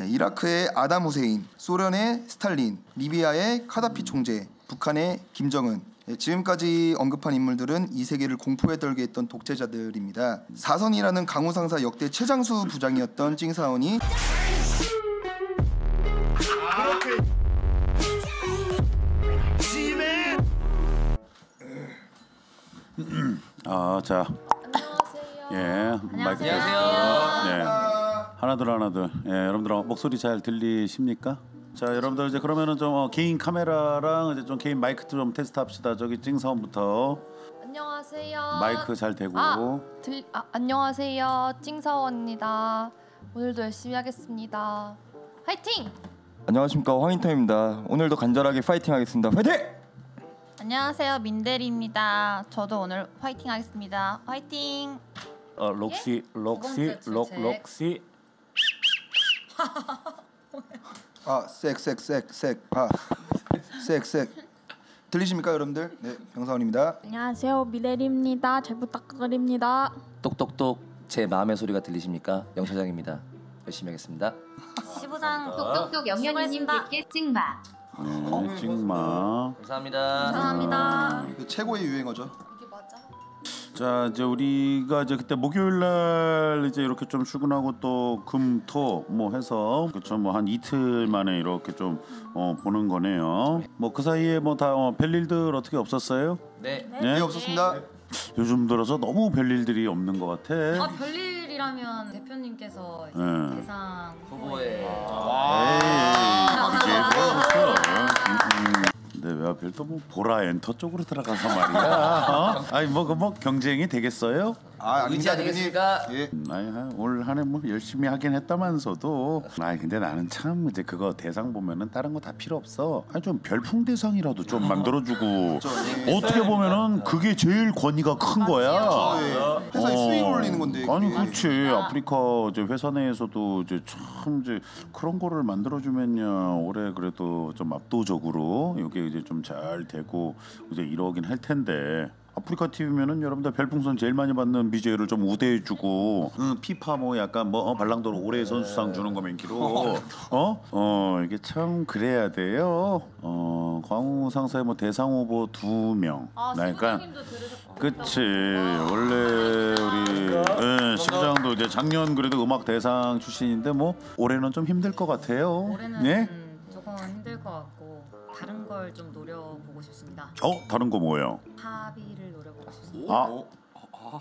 네, 이라크의 아담 후세인, 소련의 스탈린, 리비아의 카다피 총재, 북한의 김정은. 네, 지금까지 언급한 인물들은 이 세계를 공포에 떨게 했던 독재자들입니다. 사선이라는 강우상사 역대 최장수 부장이었던 찡사원이 아, 자. 예. 마이크 안녕하세요. 네. 하나둘 하나둘. 예, 여러분들 어, 목소리 잘 들리십니까? 자, 여러분들 이제 그러면은 좀 어, 개인 카메라랑 이제 좀 개인 마이크 좀 테스트 합시다. 저기 찡사원부터 안녕하세요. 마이크 잘 되고. 아, 들, 아, 안녕하세요. 찡사원입니다. 오늘도 열심히 하겠습니다. 화이팅! 안녕하십니까 황인타입니다. 오늘도 간절하게 파이팅 하겠습니다. 파이팅! 안녕하세요 민대리입니다. 저도 오늘 화이팅 하겠습니다. 화이팅! 어, 록시 록시 두 번째 록. 록시 아, 섹섹섹섹 파. 섹섹. 들리십니까, 여러분들? 네, 병사원입니다. 안녕하세요 미대리입니다. 잘 부탁드립니다. 똑똑똑 제 마음의 소리가 들리십니까? 영 차장입니다. 열심히 하겠습니다. 시부장 똑똑똑 영현이님. 100개 찍마 네, 찍마. 감사합니다. 감사합니다. 그 최고의 유행어죠. 자 이제 우리가 이제 그때 목요일 날 이제 이렇게 좀 출근하고 또 금 토 뭐 해서 그쵸 뭐 한 이틀 만에 이렇게 좀 어, 보는 거네요. 뭐 그 사이에 뭐다 어, 별일들 어떻게 없었어요? 네. 네, 없었습니다. 요즘 들어서 너무 별일들이 없는 것 같아. 아 별일이라면 대표님께서 네. 대상 후보에 에이 이게 뭐였어? 근데 왜 하필 또 뭐 보라 엔터 쪽으로 들어가서 말이야? 어? 아니 뭐그뭐 경쟁이 되겠어요? 아, 의지 아니겠습니까? 예. 음, 아이 한- 올 한해 뭐 열심히 하긴 했다만서도 아이 근데 나는 참 이제 그거 대상 보면은 다른 거 다 필요 없어. 아니 좀 별풍 대상이라도 좀 만들어주고 어떻게 보면은 그게 제일 권위가 큰 거야. 예. 회사에 수익 올리는 건데. 아니. 그렇지 아프리카 이제 회사 내에서도 이제 참 이제 그런 거를 만들어주면요 올해 그래도 좀 압도적으로 이게 이제 좀 잘 되고 이제 이러긴 할 텐데 아프리카 TV면은 여러분들 별풍선 제일 많이 받는 BJ를 좀 우대해주고 응, 피파 뭐 약간 뭐 어, 발랑도로 올해 선수상 주는 거 맨키로. 어 어? 이게 참 그래야 돼요. 어 광우 상사의 뭐 대상 후보 두 명. 아 그러니까 시부장님도 그치. 원래 우리 예, 시부장도 이제 작년 그래도 음악 대상 출신인데 뭐 올해는 좀 힘들 것 같아요. 올해는 예? 조금 힘들 것 같고 다른 걸 좀 노려보고 싶습니다. 어 다른 거 뭐예요? 합의를 노려보고 싶습니다. 아,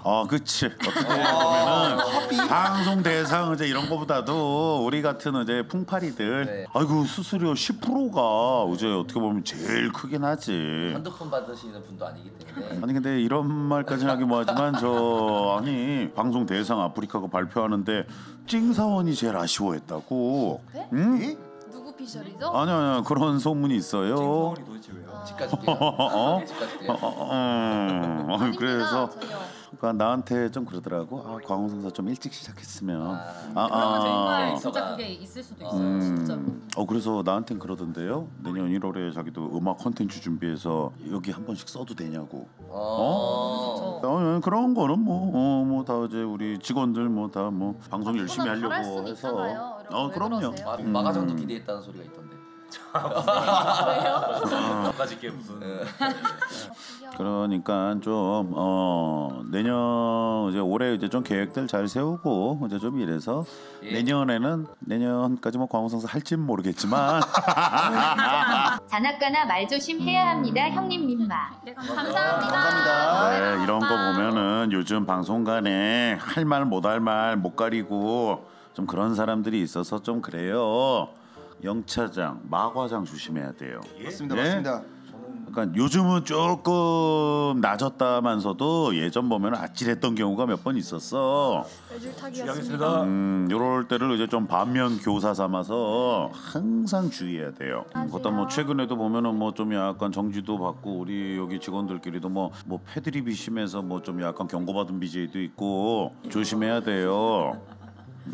아 그치 어떻게 보면은 방송 대상 이제 이런 거보다도 우리 같은 이제 풍파리들 네. 아이고 수수료 10%가 이제 어떻게 보면 제일 크긴 하지. 한두 푼 받으시는 분도 아니기 때문에 아니 근데 이런 말까지는 하기 뭐하지만 저 아니 방송 대상 아프리카가 발표하는데 찡사원이 제일 아쉬워했다고. 응? 예? 누구 피셜이죠? 아니 아니 그런 소문이 있어요. 집 가줄게요. 어? 집 가줄게요. 어, 어, 음. 어, 아닙니다, 그래서 전혀. 그러니까 나한테 좀 그러더라고. 아 광우성사 좀 일찍 시작했으면. 아, 그러면 정말 아. 진짜 그게 있을 수도 있어요. 음. 진짜로. 어 그래서 나한텐 그러던데요. 내년 1월에 자기도 음악 콘텐츠 준비해서 여기 한 번씩 써도 되냐고. 어. 어, 예, 그런 거는 뭐뭐다 이제 우리 직원들 뭐 다뭐 방송 열심히 하려고 해서. 여러분, 어왜 그럼요. 그러세요? 아, 음. 마가장도 기대했다는 소리가 있던데. 가질게 무슨 그러니까 좀 어, 내년 이제 올해 이제 좀 계획들 잘 세우고 이제 좀 이래서 예. 내년에는 내년까지 뭐 광우성사 할진 모르겠지만 자나까나 말 조심해야 합니다 형님 민마 네, 감사합니다. 감사합니다. 네, 이런 거 보면은 요즘 방송간에 할 말 못 할 말 못 가리고 좀 그런 사람들이 있어서 좀 그래요. 영차장, 마과장 조심해야 돼요. 맞습니다, 예? 맞습니다. 그러니까 요즘은 조금 낮았다면서도 예전 보면 아찔했던 경우가 몇 번 있었어. 하겠습니다. 음, 요럴 때를 이제 좀 반면 교사 삼아서 항상 주의해야 돼요. 음, 그다음 뭐 최근에도 보면은 뭐 좀 약간 정지도 받고 우리 여기 직원들끼리도 뭐 뭐 패드립이 심해서 뭐 좀 약간 경고받은 BJ도 있고 조심해야 돼요.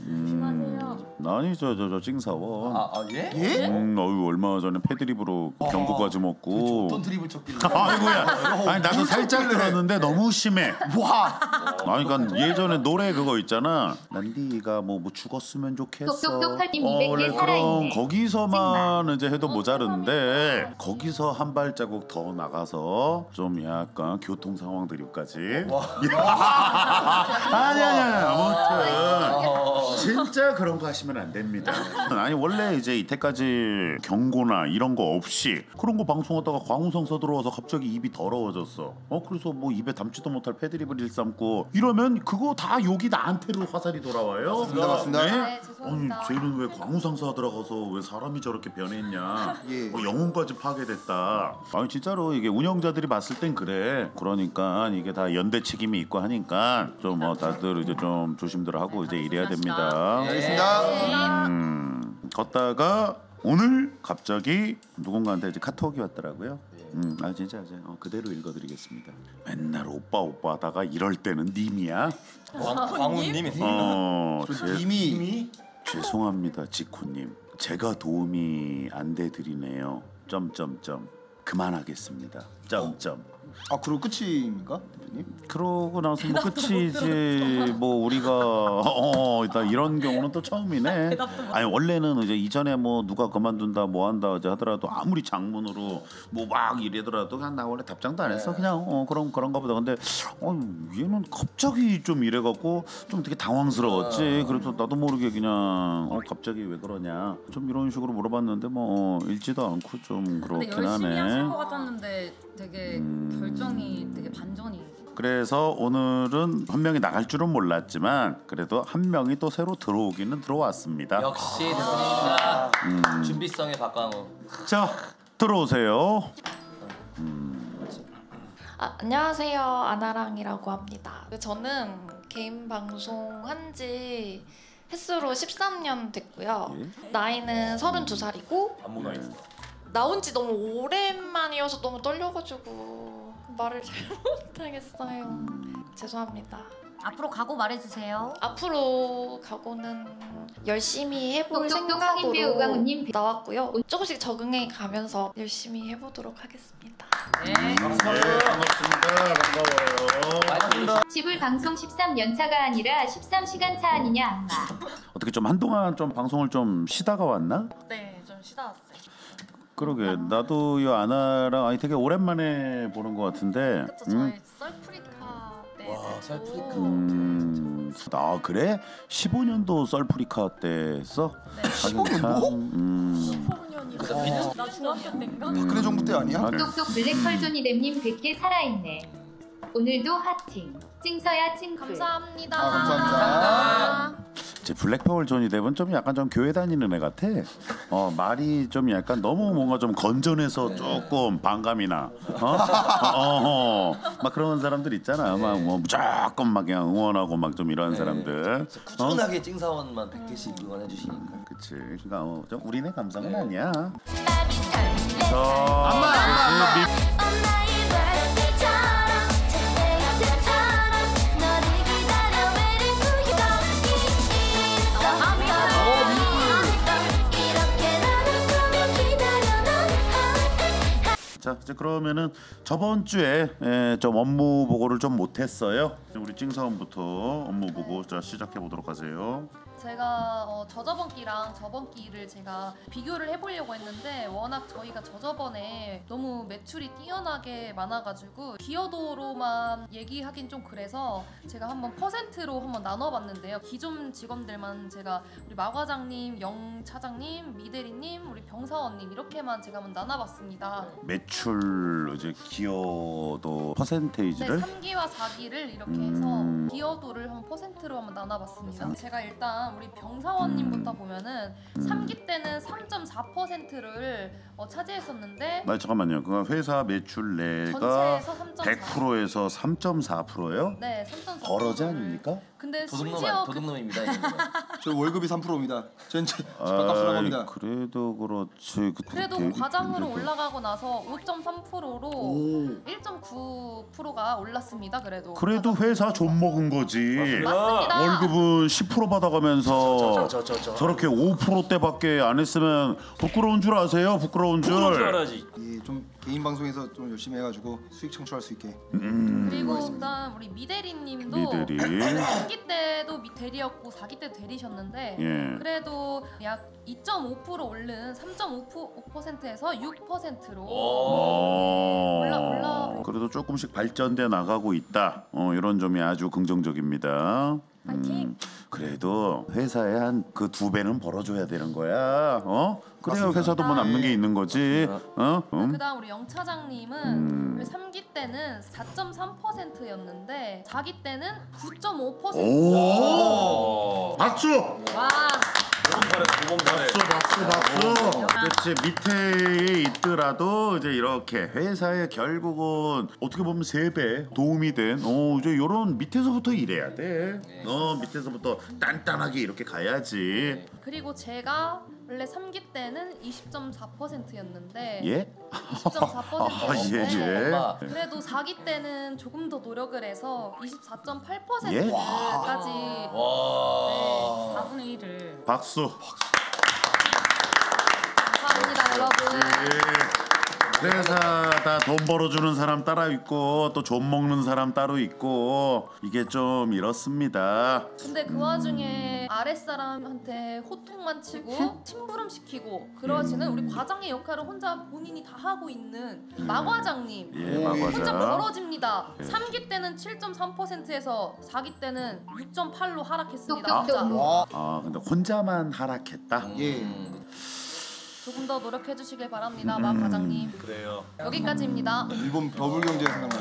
조심하세요. 아니 저저저 찡사원. 아, 아 예? 예? 음, 어유 얼마 전에 패드립으로 경고까지 먹고. 어떤 드립을 쳤길래? 아이고야. 아니 나도 뭘 살짝? 들었는데 너무 심해. 와. 아니 그러니까 예전에 노래 그거 있잖아. 난 네가 뭐, 뭐 죽었으면 좋겠어. 똑똑똑 털님 어, 200개 원래. 그럼 거기서만 이제 해도 모자른데 거기서 한 발자국 더 나가서 좀 약간 교통 상황 드립까지. 아니 아니 아니 아무튼 진짜 그런 거 하시면 안 됩니다. 아니 원래 이제 이때까지 경고나 이런 거 없이 그런 거 방송하다가 광우성 서 들어와서 갑자기 입이 더러워졌어. 어 그래서 뭐 입에 담지도 못할 패드립을 일삼고 이러면 그거 다 욕이 나한테로 화살이 돌아와요. 맞습니다, 맞습니다. 네, 죄송합니다. 아니 쟤는 왜 광우상사 들어가서 왜 사람이 저렇게 변했냐? 예. 뭐 영혼까지 파괴됐다. 아니 진짜로 이게 운영자들이 봤을 땐 그래. 그러니까 이게 다 연대 책임이 있고 하니까 좀 뭐 다들 이제 좀 조심들 하고 이제 이래야 됩니다. 알겠습니다. 음, 걷다가 오늘 갑자기 누군가한테 이제 카톡이 왔더라고요. 음, 아 진짜 이제 어, 그대로 읽어드리겠습니다. 맨날 오빠 오빠 하다가 이럴 때는 님이야. 광, 광우님이 어, 제, 이미 죄송합니다, 지코님. 제가 도움이 안 돼 드리네요. 점점점 그만하겠습니다. 점점. 아 그리고 끝입니까 대표님? 그러고 나서 뭐 끝이지 뭐 우리가 어 일단 이런 경우는 또 처음이네. 아니 원래는 이제 이전에 뭐 누가 그만둔다 뭐 한다 이제 하더라도 아무리 장문으로 뭐 막 이래더라도 그냥 나 원래 답장도 안 했어 그냥 어 그럼 그런가 보다. 근데 어 얘는 갑자기 좀 이래갖고 좀 되게 당황스러웠지. 그래서 나도 모르게 그냥 어 갑자기 왜 그러냐 좀 이런 식으로 물어봤는데 뭐 어, 읽지도 않고 좀 그렇긴 열심히 하실 하네. 것 같았는데 되게 음. 결정이 되게 반전이. 그래서 오늘은 한 명이 나갈 줄은 몰랐지만 그래도 한 명이 또 새로 들어오기는 들어왔습니다. 역시 대표님이다. 음. 준비성의 박광우. 자 들어오세요. 아, 안녕하세요. 아나랑이라고 합니다. 저는 개인 방송 한지 횟수로 13년 됐고요. 나이는 32살이고 안무 나이. 나온 지 너무 오랜만이어서 너무 떨려가지고 말을 잘 못하겠어요. 죄송합니다. 앞으로 각오 말해주세요. 앞으로 각오는 열심히 해볼 생각으로 나왔고요. 조금씩 적응해 가면서 열심히 해보도록 하겠습니다. 네. 네, 반갑습니다. 반가워요. 방송 13년 차가 아니라 13시간 차 아니냐 안마. 어떻게 좀 한동안 좀 방송을 좀 쉬다가 왔나? 네, 좀 쉬다 왔어요. 그러게 나도 이 아나랑 아니 되게 오랜만에 보는 것 같은데. 그쵸, 저희 썰프리카 때 와, 썰프리카. 음, 아 그래? 15년도 썰프리카 때 했어? 네. 하긴 참. 음. 나 중학교 때인가? 박근혜 정부 때 아니야? 아, 그래. 똑똑 블랙펄 조니댐님 100개 살아있네. 오늘도 하팅. 찡서야 찡풀. 감사합니다. 아, 감사합니다. 제 블랙파월 존이 되면 좀 약간 좀 교회 다니는 애 같아. 어 말이 좀 약간 너무 뭔가 좀 건전해서 조금 반감이나 어? 어, 어, 막 그런 사람들 있잖아. 막뭐 무조건 막 그냥 응원하고 막 좀 이런 사람들. 어? 꾸준하게 찡사원만 100개씩 응원해 주시니까. 그치. 그러니까 어, 좀 우리네 감성은 아니야. 자, 안마 안마. 자 이제 그러면은 저번 주에 에, 좀 업무 보고를 좀 못했어요. 우리 찡사원부터 업무 보고 자 시작해 보도록 하세요. 제가 어, 저저번 기랑 저번 기를 제가 비교를 해보려고 했는데 워낙 저희가 저저번에 너무 매출이 뛰어나게 많아가지고 기여도로만 얘기하긴 좀 그래서 제가 한번 퍼센트로 한번 나눠봤는데요. 기존 직원들만 제가 우리 마 과장님, 영 차장님, 미 대리님, 우리 병사원님 이렇게만 제가 한번 나눠봤습니다. 매출 이제 기여도 네, 퍼센테이지를 3기와 4기를 이렇게 음. 해서 기여도를 한번 퍼센트로 한번 나눠봤습니다. 제가 일단 우리 병사원님부터 음. 보면은 3기 때는 3.4%를 어, 차지했었는데 아 잠깐만요. 그 회사 매출 내가 전체에서 3.4. 100%에서 3.4%예요? 네, 3.4. 버러지 아닙니까? 근데 도둑놈 심지어 그 도둑놈입니다. 이 정도면. 저희 월급이 3%입니다. 저는 제 집값으로 합니다. 그래도 그렇지. 그- 그래도 되게 과장으로 힘들고. 올라가고 나서 5.3%로 오. 1.9%가 올랐습니다. 그래도 그래도 회사 좀 먹은 거지. 맞습니다. 월급은 10% 받아가면서 하면서 저렇게 5%대밖에 안 했으면 부끄러운 줄 아세요? 부끄러운 줄. 알아야지. 예, 좀 개인 방송에서 좀 열심히 해가지고 수익 창출할 수 있게 그리고 그다음 우리 미대리님도 미대리. 3기 때도 미- 대리였고 4기 때도 대리셨는데 예. 그래도 약 2.5% 오른 3.5%에서 6%로 어. 올라- 올라- 그래도 조금씩 발전돼 나가고 있다. 어, 이런 점이 아주 긍정적입니다. 음, 그래도 회사에 한 그 두 배는 벌어줘야 되는 거야. 어? 그래야 맞습니다. 회사도 뭐 남는 게 있는 거지. 어? 음. 그다음 우리 영 차장님은 음. 3기 때는 4.3%였는데 4기 때는 9.5%. 오! 박수! 와. 박수 박수 박수. 그렇지 밑에 있더라도 이제 이렇게 회사에 결국은 어떻게 보면 세배 도움이 된 어, 이제 이런 밑에서부터 일해야 돼. 어 밑에서부터 단단하게 이렇게 가야지. 그리고 제가 원래 3기 때는 20.4%였는데 예? 20.4%였는데 아, 예, 예. 그래도 4기 때는 조금 더 노력을 해서 24.8%까지 예? 네, 와. 4분의 1을 박수. 감사합니다 여러분. 예. 회사 다 돈 벌어주는 사람 따로 있고 또좀 먹는 사람 따로 있고 이게 좀 이렇습니다. 근데 그 와중에 아랫사람한테 호통만 치고 심부름 시키고 그러시는 우리 과장의 역할을 혼자 본인이 다 하고 있는 마과장님 예, 오, 혼자 마과장. 벌어집니다. 예. 3기 때는 7.3%에서 4기 때는 6.8로 하락했습니다. 똑똑똑. 혼자. 와, 아 근데 혼자만 하락했다. 예. 조금 더 노력해 주시길 바랍니다, 마 과장님. 그래요. 여기까지입니다. 일본 버블경제 생각나.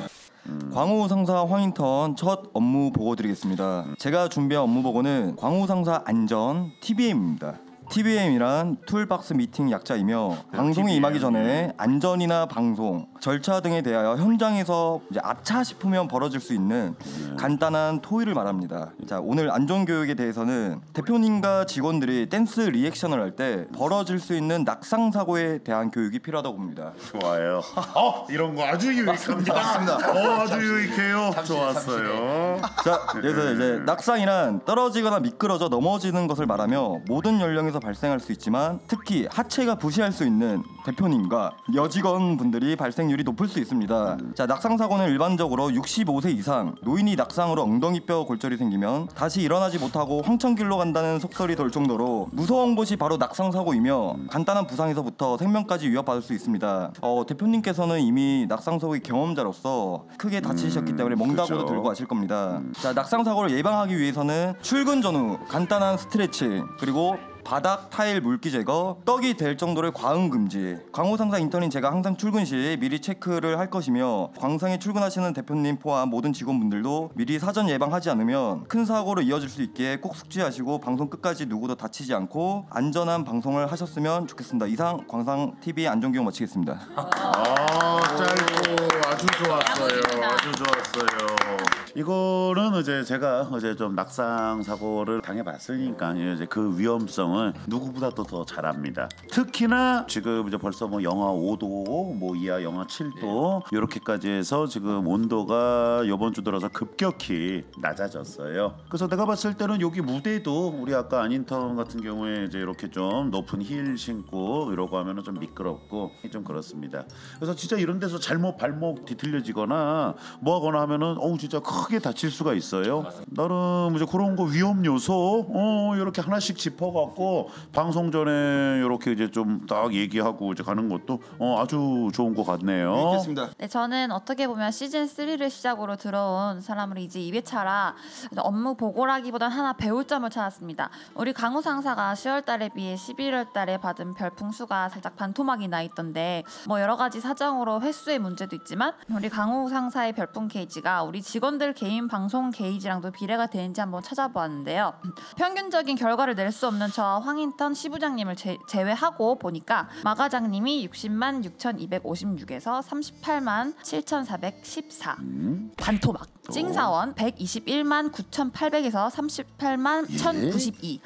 광우 상사 황인턴 첫 업무 보고 드리겠습니다. 제가 준비한 업무 보고는 광우 상사 안전 TBM입니다. TBM이란 toolbox meeting 약자이며 방송에 TBM. 임하기 전에 안전이나 방송, 절차 등에 대하여 현장에서 이제 아차 싶으면 벌어질 수 있는 간단한 토의를 말합니다. 자, 오늘 안전 교육에 대해서는 대표님과 직원들이 댄스 리액션을 할 때 벌어질 수 있는 낙상 사고에 대한 교육이 필요하다고 봅니다. 좋아요. 어 이런 거 아주 유익합니다. 맞습니다. 어 아주 유익해요. 좋았어요. 자, 그래서 이제 낙상이란 떨어지거나 미끄러져 넘어지는 것을 말하며 모든 연령에서 발생할 수 있지만 특히 하체가 부시할 수 있는 대표님과 여직원 분들이 발생률이 높을 수 있습니다. 자, 낙상 사고는 일반적으로 65세 이상 노인이 낙상으로 엉덩이뼈 골절이 생기면 다시 일어나지 못하고 황천길로 간다는 속설이 돌 정도로 무서운 곳이 바로 낙상 사고이며 간단한 부상에서부터 생명까지 위협받을 수 있습니다. 어, 대표님께서는 이미 낙상 사고의 경험자로서 크게 다치셨기 때문에 몽다구도 그죠. 들고 가실 겁니다. 자, 낙상 사고를 예방하기 위해서는 출근 전후 간단한 스트레칭 그리고 바닥 타일 물기 제거, 떡이 될 정도의 과음 금지. 광호 상사 인턴인 제가 항상 출근 시 미리 체크를 할 것이며 광상에 출근하시는 대표님 포함 모든 직원분들도 미리 사전 예방하지 않으면 큰 사고로 이어질 수 있기에 꼭 숙지하시고 방송 끝까지 누구도 다치지 않고 안전한 방송을 하셨으면 좋겠습니다. 이상 광상 TV 안전교육 마치겠습니다. 아 짧고 아주 좋았어요. 아주 좋았어요. 이거는 이제 제가 이제 좀 낙상 사고를 당해봤으니까 이제 그 위험성을 누구보다도 더 잘합니다. 특히나 지금 이제 벌써 뭐 영하 5도, 뭐 이하 영하 7도 이렇게까지 해서 지금 온도가 이번 주 들어서 급격히 낮아졌어요. 그래서 내가 봤을 때는 여기 무대도 우리 아까 안인턴 같은 경우에 이제 이렇게 좀 높은 힐 신고 이러고 하면은 좀 미끄럽고 좀 그렇습니다. 그래서 진짜 이런 데서 잘못 발목 뒤틀려지거나 뭐하거나 하면은 어우 진짜 크게 다칠 수가 있어요. 나름 이제 그런 거 위험 요소 어 이렇게 하나씩 짚어갖고 방송 전에 이렇게 이제 좀 딱 얘기하고 이제 가는 것도 어 아주 좋은 것 같네요. 유익했습니다. 네, 저는 어떻게 보면 시즌 3를 시작으로 들어온 사람으로 이제 2회차라 업무 보고라기보단 하나 배울 점을 찾았습니다. 우리 강우 상사가 10월 달에 비해 11월 달에 받은 별풍 수가 살짝 반토막이 나 있던데 뭐 여러 가지 사정으로 횟수의 문제도 있지만 우리 강우 상사의 별풍 게이지가 우리 직원들 개인 방송 게이지랑도 비례가 되는지 한번 찾아보았는데요. 평균적인 결과를 낼 수 없는 저와 황인턴 시부장님을 제, 제외하고 보니까 마과장님이 60만 6,256에서 38만 7,414 음. 반토막 찡사원 121만 9,800에서 38만 예? 1,092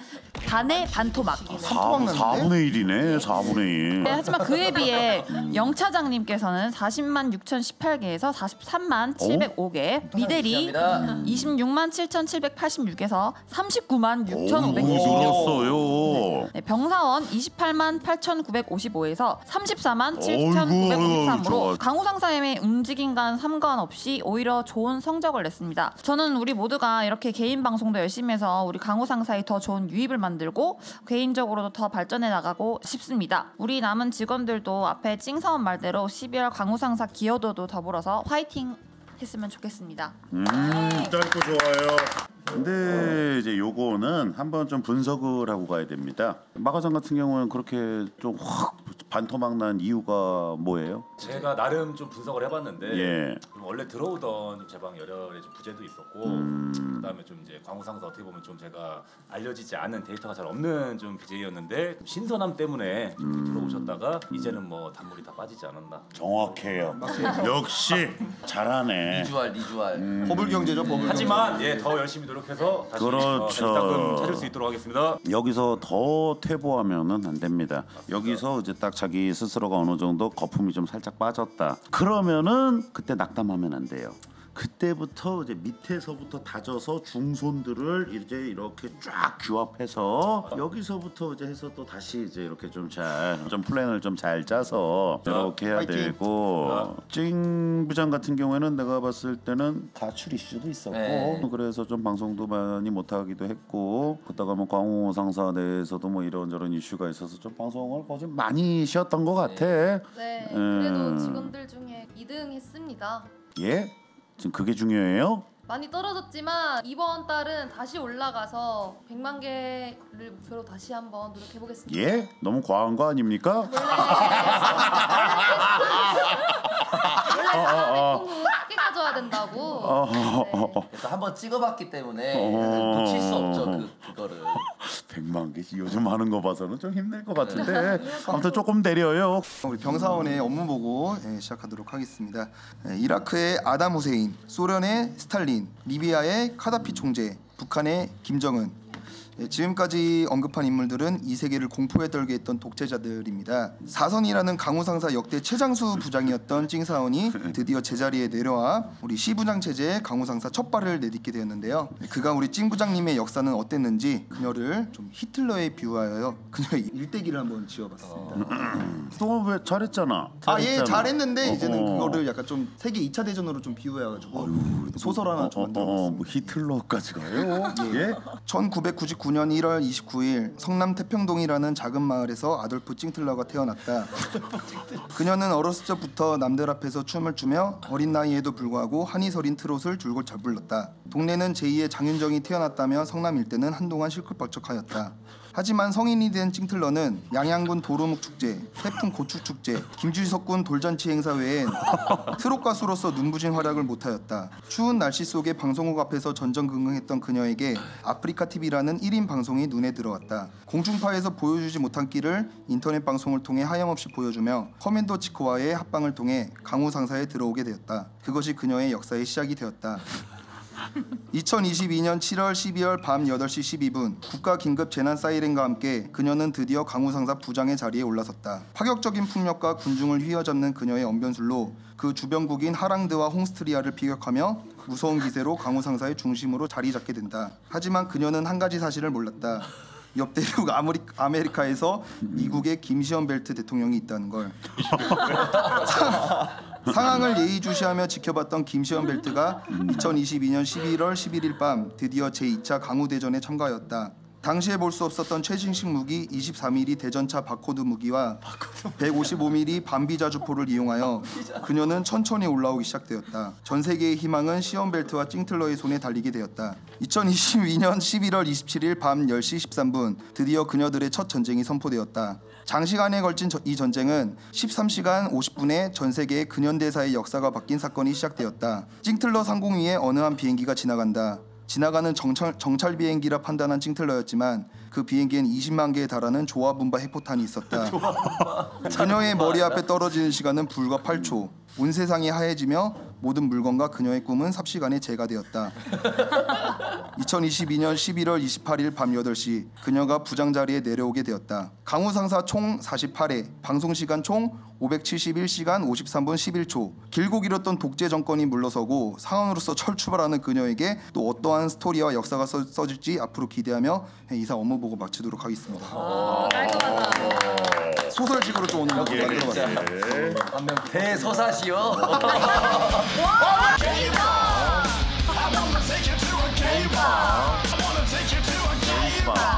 반의 반토막. 토막 났는데? 4분의 1이네. 4분의 1. 네, 하지만 그에 비해 영 차장님께서는 40만 6,018개에서 43만 705개, 미대리 감사합니다. 26만 7,786에서 39만 오, 6,520개. 늘었어요. 네, 병사원 28만 8,955에서 34만 어이구, 7,953으로 좋아. 강호 상사님의 움직임과 상관없이 오히려 좋은 성적 을 냈습니다. 저는 우리 모두가 이렇게 개인 방송도 열심히 해서 우리 강호 상사에 더 좋은 유입을 만들고 개인적으로도 더 발전해 나가고 싶습니다. 우리 남은 직원들도 앞에 찡사원 말대로 12월 강호 상사 기여도도 더불어서 화이팅 했으면 좋겠습니다. 음, 짧고 좋아요. 근데 이제 요거는 한번 좀 분석을 하고 가야 됩니다. 마가장 같은 경우는 그렇게 좀 확 반토막 난 이유가 뭐예요? 제가 나름 좀 분석을 해봤는데 예. 좀 원래 들어오던 제방 열혈의 좀 부재도 있었고 음. 그다음에 좀 이제 광우상사 어떻게 보면 좀 제가 알려지지 않은 데이터가 잘 없는 좀 BJ였는데 신선함 때문에 음. 들어오셨다가 이제는 뭐 단물이 다 빠지지 않았나. 정확해요. 역시 잘하네. 리주알 리주알. 음. 버블 경제죠 버블 경제. 하지만 예 더 열심히 노력해서 다시 그렇죠. 어, 찾을 수 있도록 하겠습니다. 여기서 더 퇴보하면은 안 됩니다. 여기서 이제 딱 자기 스스로가 어느 정도 거품이 좀 살짝 빠졌다. 그러면은 그때 낙담하면 안 돼요. 그때부터 이제 밑에서부터 다져서 중손들을 이제 이렇게 쫙 규합해서 여기서부터 이제 해서 또 다시 이제 이렇게 좀 잘좀 플랜을 좀 잘 짜서 이렇게 해야 파이팅. 되고 찡 부장 같은 경우에는 내가 봤을 때는 가출 이슈도 있었고 네. 그래서 좀 방송도 많이 못하기도 했고 그다가 뭐 광호 상사 내에서도 뭐 이런저런 이슈가 있어서 좀 방송을 거의 좀 많이 쉬었던 것 같아. 네, 음. 그래도 직원들 중에 2등 했습니다. 예? 지금 그게 중요해요? 많이 떨어졌지만 이번 달은 다시 올라가서 100만 개를 목표로 다시 한번 노력해 보겠습니다. 예? 너무 과한 거 아닙니까? 원래 꿈은 크게 가져야 된다고. 어. 그래서 한번 찍어봤기 때문에 어. 놓칠 수 없죠 그 그거를. 100만 개 요즘 하는 거 봐서는 좀 힘들 것 같은데 아무튼 조금 내려요. 우리 병사원의 업무 보고 예, 시작하도록 하겠습니다. 예, 이라크의 아담 후세인, 소련의 스탈린, 리비아의 카다피 총재, 북한의 김정은. 예, 지금까지 언급한 인물들은 이 세계를 공포에 떨게 했던 독재자들입니다. 사선이라는 강우 상사 역대 최장수 부장이었던 찡사원이 드디어 제자리에 내려와 우리 시 부장 체제의 강우 상사 첫 발을 내딛게 되었는데요. 예, 그가 우리 찡 부장님의 역사는 어땠는지 그녀를 좀 히틀러에 비유하여 그녀의 일대기를 한번 지어봤습니다. 너왜 잘했잖아. 아 예. 잘했는데 이제는 어, 어. 그거를 약간 좀 세계 2차 대전으로 좀 비유해가지고 소설 하나 좀 어, 어, 어, 만들어봤습니다. 뭐 히틀러까지 가요? 예? 1999년 1월 29일 성남 태평동이라는 작은 마을에서 아돌프 찡틀러가 태어났다. 그녀는 어렸을 적부터 남들 앞에서 춤을 추며 어린 나이에도 불구하고 한이 서린 트롯을 줄곧 잘 불렀다. 동네는 제2의 장윤정이 태어났다며 성남 일대는 한동안 실컷박척하였다. 하지만 성인이 된 찡틀러는 양양군 도루묵 축제, 태풍 고축 축제, 김주석군 돌잔치 행사 외엔 트롯 가수로서 눈부신 활약을 못하였다. 추운 날씨 속에 방송국 앞에서 전전긍긍했던 그녀에게 아프리카 TV라는 1인 방송이 눈에 들어왔다. 공중파에서 보여주지 못한 끼를 인터넷 방송을 통해 하염없이 보여주며 커맨더 지코와의 합방을 통해 광우 상사에 들어오게 되었다. 그것이 그녀의 역사의 시작이 되었다. 2022년 7월 12월 밤 8시 12분 국가 긴급 재난 사이렌과 함께 그녀는 드디어 광우 상사 부장의 자리에 올라섰다. 파격적인 풍력과 군중을 휘어잡는 그녀의 언변술로 그 주변국인 하랑드와 홍스트리아를 피격하며 무서운 기세로 광우 상사의 중심으로 자리 잡게 된다. 하지만 그녀는 한 가지 사실을 몰랐다. 옆 대륙 아메리, 아메리카에서 미국의 김시현 벨트 대통령이 있다는 걸. 상황을 예의주시하며 지켜봤던 김시현 벨트가 2022년 11월 11일 밤 드디어 제2차 강우대전에 참가하였다. 당시에 볼 수 없었던 최신식 무기 23mm 대전차 바코드 무기와 155mm 반비자 주포를 이용하여 그녀는 천천히 올라오기 시작되었다. 전 세계의 희망은 시온 벨트와 찡틀러의 손에 달리게 되었다. 2022년 11월 27일 밤 10시 13분 드디어 그녀들의 첫 전쟁이 선포되었다. 장시간에 걸친 저- 이 전쟁은 13시간 50분에 전 세계의 근현대사의 역사가 바뀐 사건이 시작되었다. 찡틀러 상공위에 어느 한 비행기가 지나간다. 지나가는 정찰, 정찰 비행기라 판단한 찡틀러였지만 그 비행기엔 20만 개에 달하는 조화분바 핵포탄이 있었다. 그녀의 머리 앞에 떨어지는 시간은 불과 8초. 온 세상이 하얘지며 모든 물건과 그녀의 꿈은 삽시간에 재가 되었다. 2022년 11월 28일 밤 8시 그녀가 부장 자리에 내려오게 되었다. 강우 상사 총 48회, 방송 시간 총 571시간 53분 11초. 길고 길었던 독재 정권이 물러서고 사원으로서 철출발하는 그녀에게 또 어떠한 스토리와 역사가 써, 써질지 앞으로 기대하며 이사 업무 보고 마치도록 하겠습니다. 소설식으로 좀 오늘 예, 만들어봤습니다. 예. 한명 대서사시요. 아,